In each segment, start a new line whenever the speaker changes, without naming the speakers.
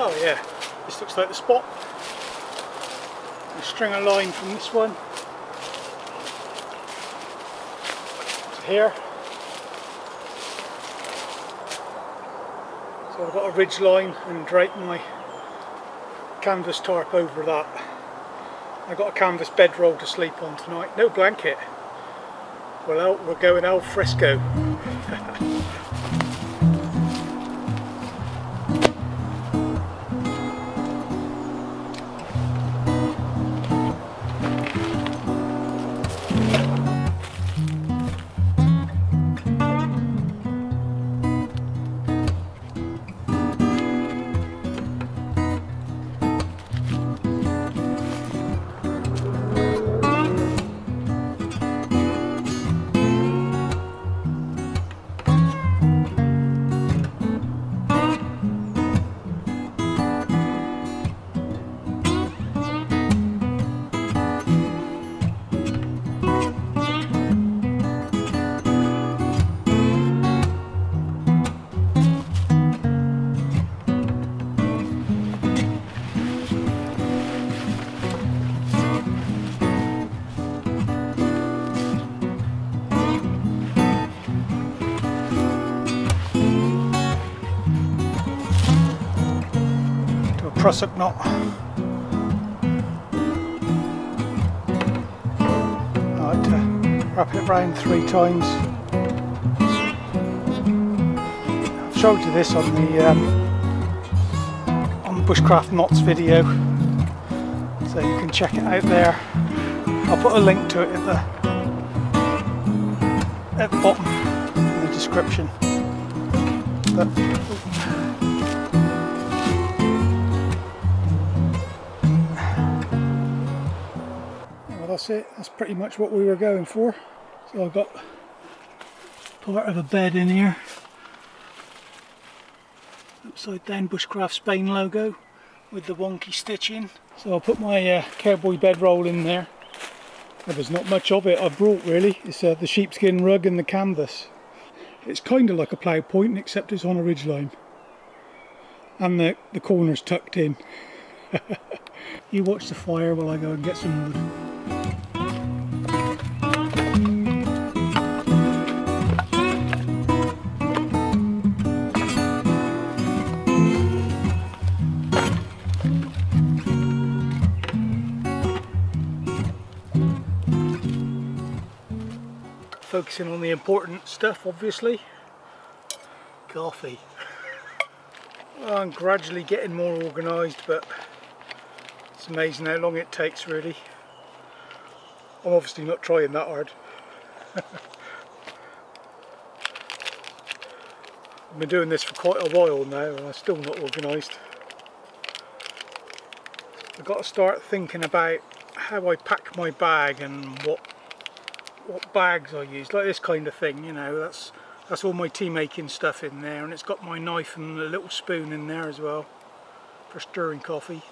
Oh yeah, this looks like the spot. A string a line from this one to here. So I've got a ridge line and drape my canvas tarp over that. I've got a canvas bedroll to sleep on tonight. No blanket. Well, we're going al fresco. Prusik knot. I to wrap it around three times. I've showed you this on the um, on Bushcraft Knots video, so you can check it out there. I'll put a link to it at the at the bottom in the description. But, that's it. That's pretty much what we were going for. So I've got part of a bed in here. Upside down Bushcraft Spain logo with the wonky stitching. So I'll put my uh, cowboy bedroll in there. There's not much of it I've brought really. It's uh, the sheepskin rug and the canvas. It's kind of like a plough point except it's on a ridge line. And the, the corner's tucked in. You watch the fire while I go and get some wood focusing on the important stuff obviously. Coffee. Well, I'm gradually getting more organised but it's amazing how long it takes really. I'm obviously not trying that hard. I've been doing this for quite a while now and I'm still not organised I've got to start thinking about how I pack my bag and what what bags I use, like this kind of thing, you know, that's that's all my tea making stuff in there and it's got my knife and a little spoon in there as well for stirring coffee.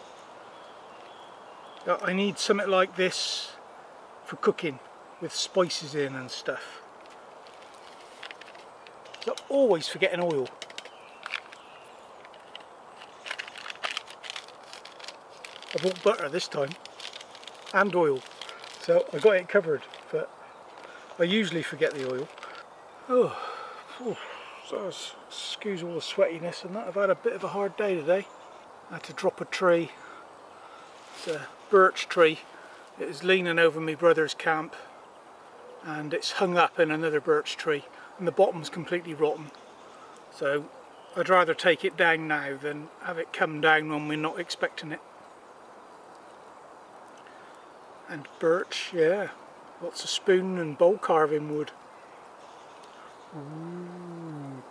Uh, I need something like this for cooking with spices in and stuff. So always forgetting oil. I bought butter this time and oil so I got it covered but I usually forget the oil. Oh, oh so excuse all the sweatiness and that. I've had a bit of a hard day today. I had to drop a tree. It's a birch tree. It was leaning over my brother's camp and it's hung up in another birch tree and the bottom's completely rotten. So I'd rather take it down now than have it come down when we're not expecting it. And birch, yeah, Lots of spoon and bowl carving wood. Ooh.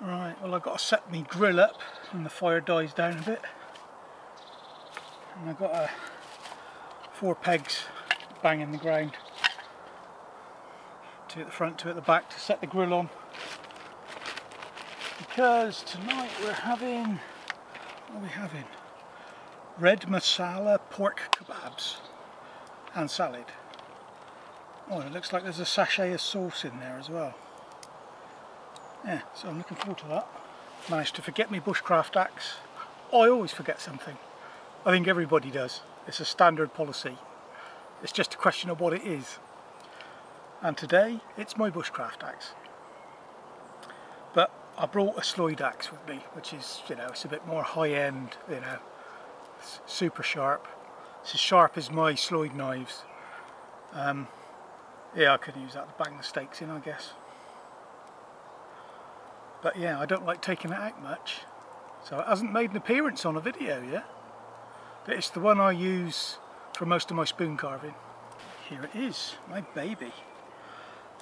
Right, well I've got to set my grill up when the fire dies down a bit. And I've got uh, four pegs banging the ground. Two at the front, two at the back to set the grill on. Because tonight we're having what are we having? Red masala pork kebabs and salad. Oh, it looks like there's a sachet of sauce in there as well. Yeah, so I'm looking forward to that. Managed to forget my bushcraft axe. Oh, I always forget something. I think everybody does. It's a standard policy. It's just a question of what it is. And today, it's my bushcraft axe. But I brought a Sloyd axe with me, which is, you know, it's a bit more high-end, you know, it's super sharp. It's as sharp as my Sloyd knives. Um, yeah, I could use that to bang the stakes in, I guess. But yeah, I don't like taking it out much. So it hasn't made an appearance on a video yet. But it's the one I use for most of my spoon carving. Here it is, my baby.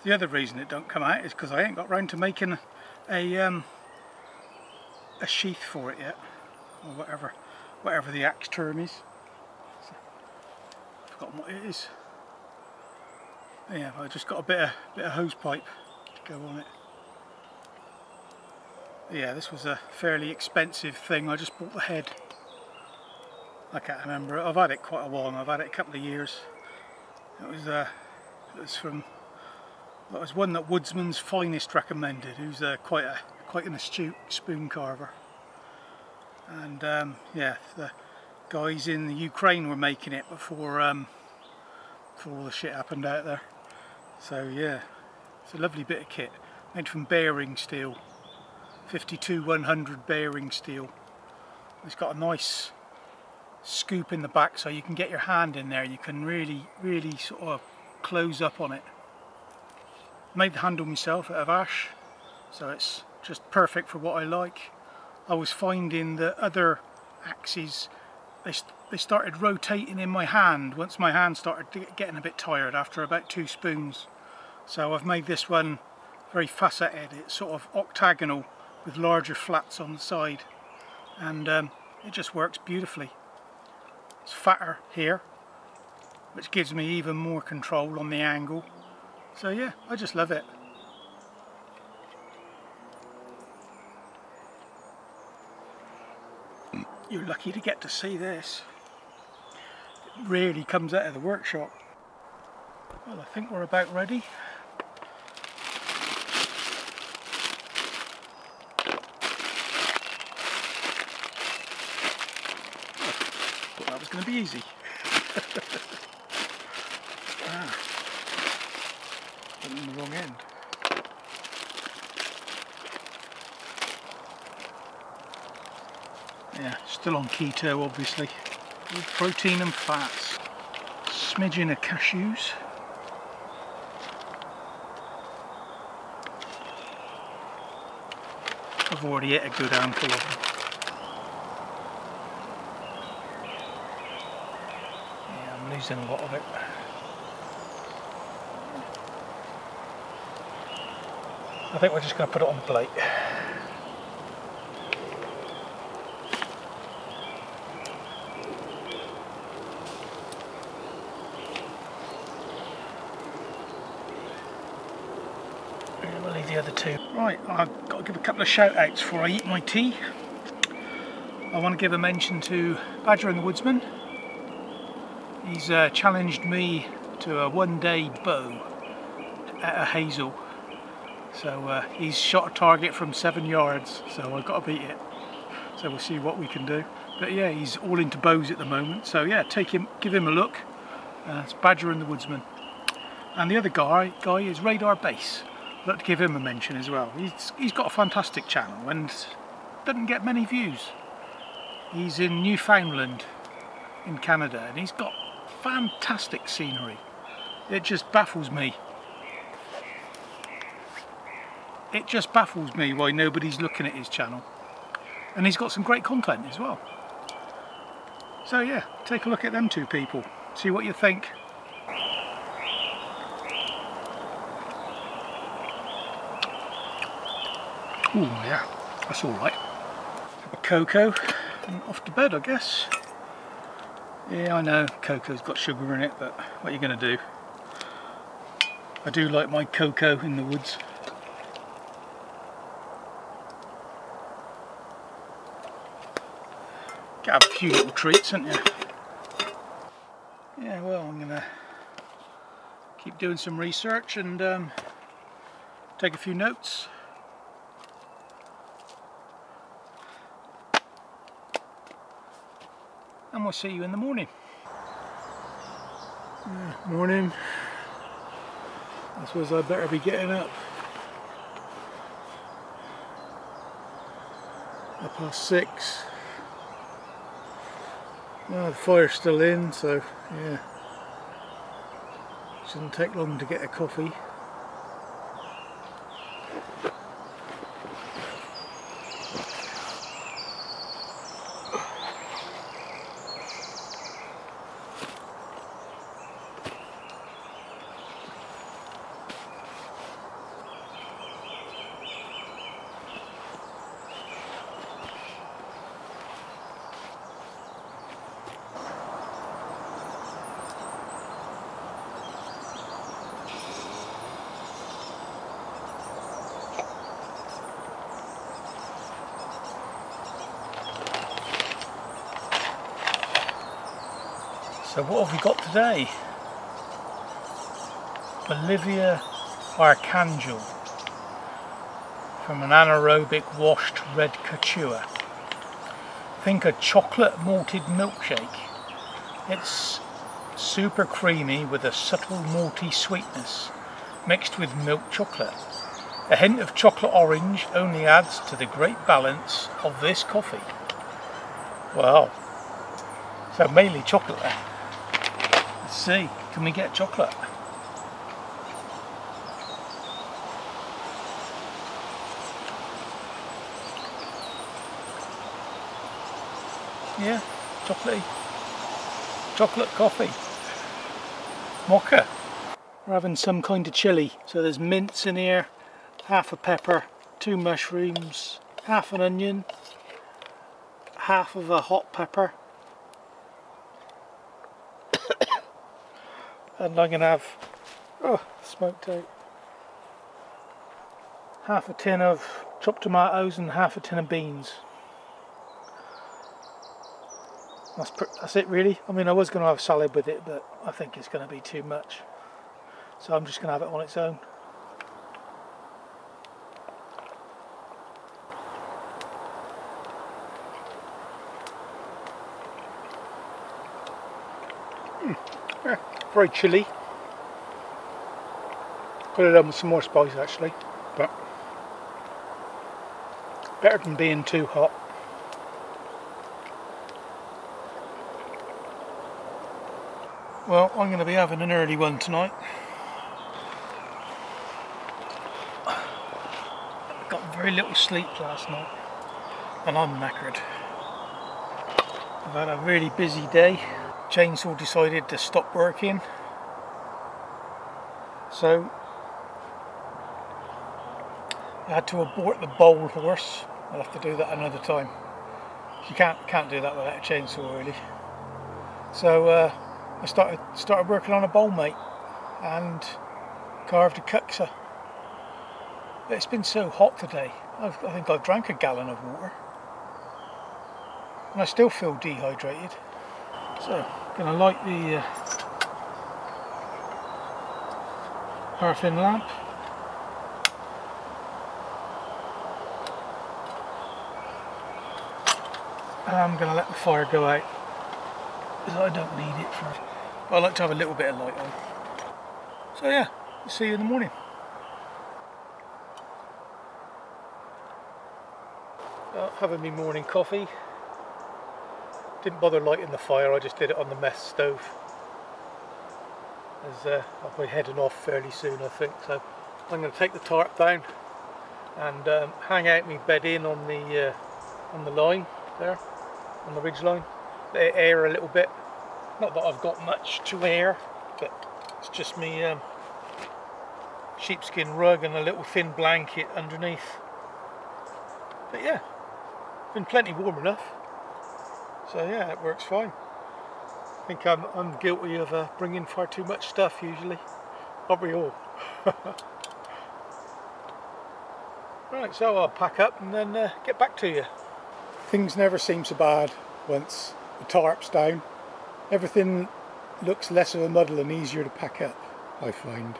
The other reason it don't come out is because I ain't got round to making a um, a sheath for it yet, or whatever, whatever the axe term is. So, forgotten what it is. Yeah, I just got a bit of bit of hose pipe to go on it. Yeah, this was a fairly expensive thing. I just bought the head. I can't remember. I've had it quite a while. I've had it a couple of years. It was uh, it was from that was one that Woodsman's Finest recommended. Who's uh, quite a quite an astute spoon carver. And um, yeah, the guys in the Ukraine were making it before um, before all the shit happened out there. So yeah, it's a lovely bit of kit made from bearing steel. 52 100 bearing steel. It's got a nice scoop in the back so you can get your hand in there and you can really really sort of close up on it. Made the handle myself out of ash so it's just perfect for what I like. I was finding that other axes they, they started rotating in my hand once my hand started getting a bit tired after about two spoons. So I've made this one very faceted, it's sort of octagonal with larger flats on the side and um, it just works beautifully. It's fatter here which gives me even more control on the angle so yeah I just love it. You're lucky to get to see this. It really comes out of the workshop. Well I think we're about ready. Well, that was going to be easy. ah, in the wrong end. Yeah, still on keto obviously. With protein and fats. Smidging of cashews. I've already ate a good handful of them. Yeah, I'm losing a lot of it. I think we're just going to put it on the plate. And we'll leave the other two. Right, I've got to give a couple of shout outs before I eat my tea. I want to give a mention to Badger and the Woodsman He's uh, challenged me to a one day bow at a hazel. So uh, he's shot a target from seven yards, so I've got to beat it. So we'll see what we can do. But yeah, he's all into bows at the moment. So yeah, take him, give him a look. Uh, it's Badger and the Woodsman. And the other guy, guy is Radar Base. To give him a mention as well. He's, he's got a fantastic channel and doesn't get many views. He's in Newfoundland in Canada and he's got fantastic scenery. It just baffles me. It just baffles me why nobody's looking at his channel. And he's got some great content as well. So yeah, take a look at them two people. See what you think. Oh yeah, that's alright. A cocoa and off to bed I guess. Yeah, I know cocoa's got sugar in it, but what are you going to do? I do like my cocoa in the woods. Got a few little treats, haven't you? Yeah, well, I'm to keep doing some research and um, take a few notes. And we'll see you in the morning. Morning. I suppose I'd better be getting up. Up past six. Well, the fire's still in, so yeah. Shouldn't take long to get a coffee. So what have we got today? Bolivia Arcangel from an anaerobic washed red Caturra. Think a chocolate malted milkshake. It's super creamy with a subtle malty sweetness mixed with milk chocolate. A hint of chocolate orange only adds to the great balance of this coffee. Wow. So mainly chocolate there see, can we get chocolate? Yeah, chocolatey. Chocolate coffee. Mocha. We're having some kind of chili. So there's mince in here, half a pepper, two mushrooms, half an onion, half of a hot pepper, and I'm going to have oh smoked out half a tin of chopped tomatoes and half a tin of beans. That's, that's it really. I mean I was going to have salad with it but I think it's going to be too much. So I'm just going to have it on its own very chilly. Could have done with some more spice actually, but better than being too hot. Well, I'm going to be having an early one tonight. Got very little sleep last night and I'm knackered. I've had a really busy day chainsaw decided to stop working. So I had to abort the bowl horse. I'll have to do that another time. You can't can't do that without a chainsaw really. So uh, I started started working on a bowl mate and carved a kuksa. It's been so hot today. I've, I think I've drank a gallon of water. And I still feel dehydrated. So Gonna light the uh, paraffin lamp. And I'm gonna let the fire go out because I don't need it for. But I like to have a little bit of light on. So yeah, see you in the morning. Uh, having my morning coffee. Didn't bother lighting the fire, I just did it on the mess stove. As uh, I'll be heading off fairly soon I think, so I'm going to take the tarp down and um, hang out my bed in on the uh, on the line there, on the ridge line. Let air a little bit. Not that I've got much to air, but it's just me um, sheepskin rug and a little thin blanket underneath. But yeah, been plenty warm enough. So yeah, it works fine. I think I'm, I'm guilty of uh, bringing far too much stuff usually. Aren't we all? right, so I'll pack up and then uh, get back to you. Things never seem so bad once the tarp's down. Everything looks less of a muddle and easier to pack up, I find.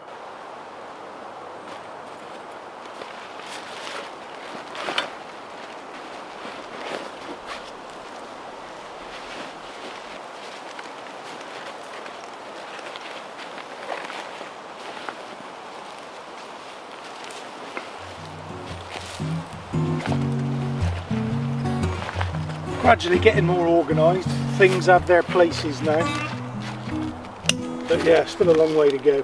Gradually getting more organised, things have their places now. But yeah, still a long way to go.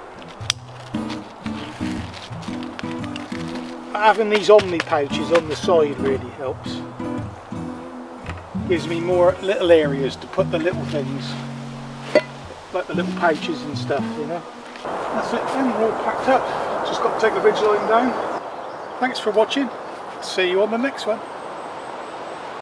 Having these Omni pouches on the side really helps. Gives me more little areas to put the little things, like the little pouches and stuff, you know. That's it then, we're all packed up. Just got to take the ridge line down. Thanks for watching. See you on the next one.